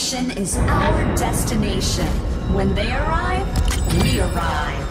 Is our destination. When they arrive, we arrive.